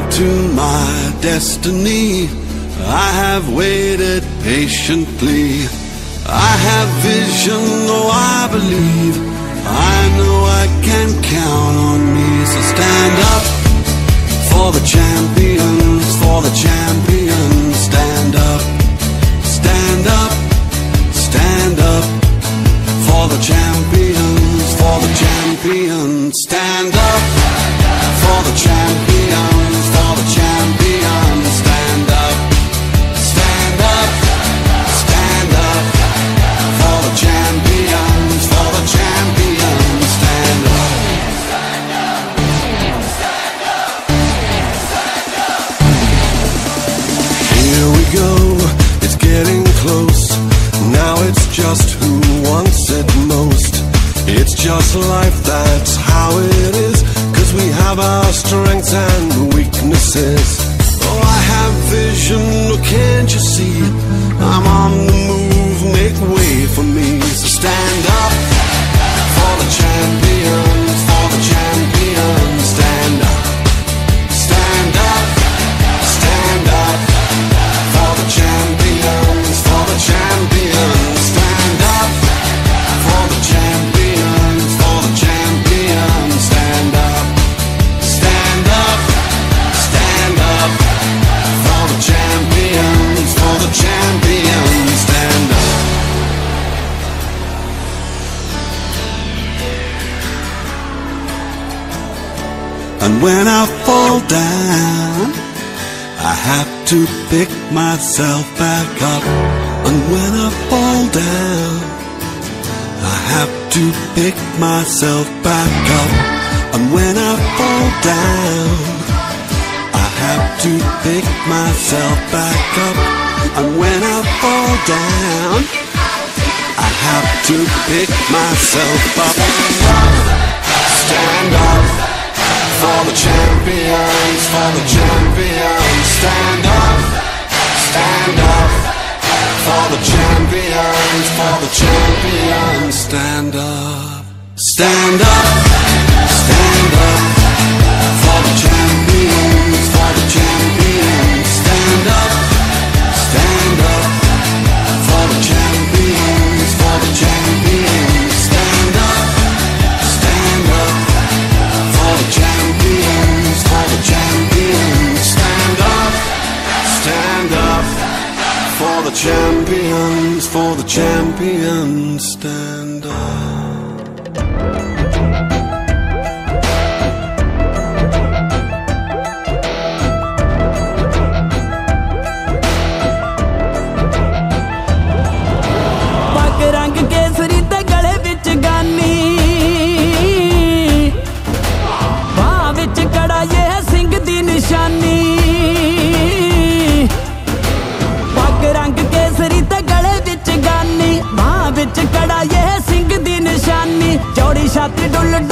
me to my destiny. I have waited patiently. I have vision, oh, I believe. I know I can count on me. So stand up for the champions, for the champions. Stand up, stand up, stand up for the champions, for the champions. Stand close. Now it's just who wants it most. It's just life, that's how it is. Cause we have our strengths and weaknesses. Oh, I have vision, oh, can't you see? I'm on the move, when I fall down, I have to pick myself back up. And when I fall down, I have to pick myself back up. And when I fall down, I have to pick myself back up. And when I fall down, I have to pick myself up. Stand up for the champions, for the champions. Stand up, stand up for the champions, for the champions. Stand up, stand up, champions. Stand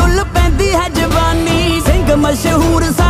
full पी है जवानी सिंह मशहूर सा